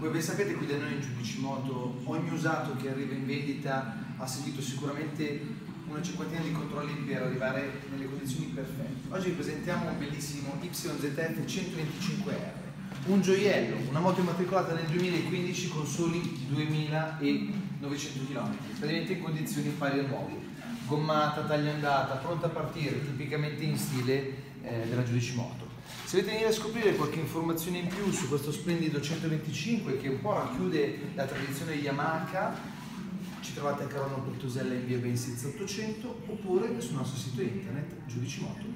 Come ben sapete qui da noi in Giudici Moto ogni usato che arriva in vendita ha seguito sicuramente una cinquantina di controlli per arrivare nelle condizioni perfette. Oggi vi presentiamo un bellissimo YZF 125R, un gioiello, una moto immatricolata nel 2015 con soli 2900 km, praticamente in condizioni pari a nuovo, gommata, taglia andata, pronta a partire, tipicamente in stile eh, della Giudici Moto. Se volete venire a scoprire qualche informazione in più su questo splendido 125 che un po' racchiude la tradizione Yamaha, ci trovate a Carano Portosella in via Bensiz 800 oppure sul nostro sito internet giudicimoto.it.